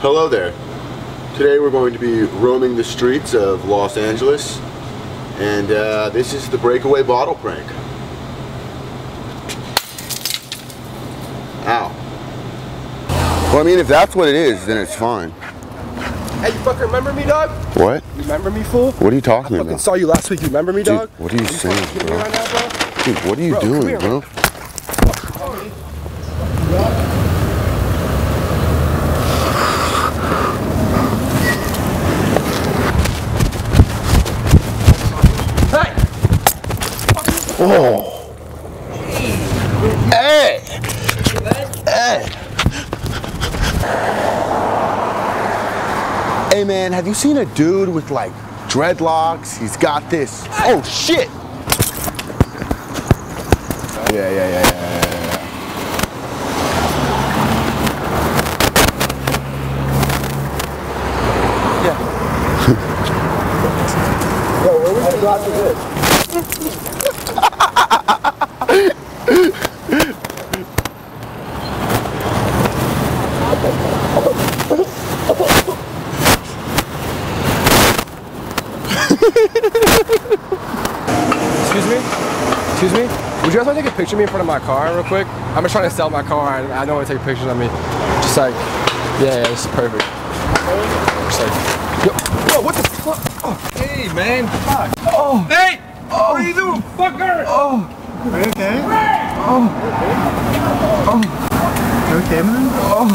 Hello there. Today we're going to be roaming the streets of Los Angeles and uh, this is the breakaway bottle prank. Ow. Well, I mean, if that's what it is, then it's fine. Hey, you fucking remember me, dog? What? You remember me, fool? What are you talking about? I saw you last week. You remember me, Dude, dog? what are you saying, fucking kidding bro? right now, bro? Dude, what are you Bro, doing, here, bro? Oh. Hey! Hey! Hey man, have you seen a dude with like dreadlocks? He's got this. Oh shit! Oh, yeah, yeah, yeah, yeah, yeah, yeah. Yo, where was the glass of this? Excuse me? Excuse me? Would you guys want to take a picture of me in front of my car real quick? I'm just trying to sell my car and I don't want to take pictures of me. Just like, yeah, yeah, is perfect. Just like, yo, what the fuck? Oh, Hey man, fuck. Oh. Hey! Oh. What are you doing, fucker? Oh. Are you okay? Oh. oh. Oh. You okay, man? Oh.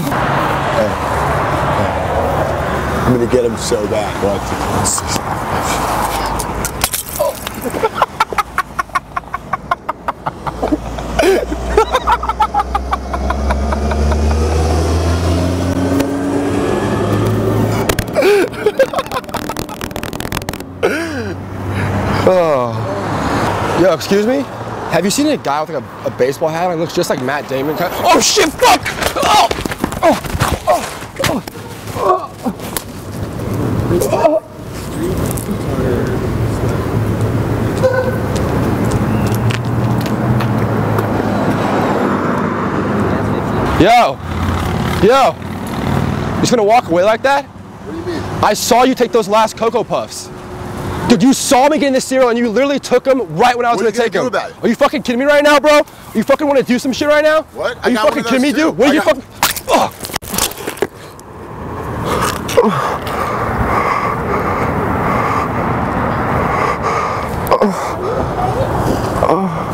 Hey. Hey. I'm gonna get him so bad. Watch. Oh. Yo, excuse me? Have you seen a guy with like a, a baseball hat? It looks just like Matt Damon. Oh shit! Fuck! Oh! Oh! Oh! Yo! Yo! You just gonna walk away like that? What do you mean? I saw you take those last Cocoa Puffs. Dude, you saw me getting the cereal and you literally took them right when I was gonna take them. Are you fucking kidding me right now, bro? Are you fucking wanna do some shit right now? What? Are I you fucking kidding me, too. dude? What are you fucking oh. oh. oh.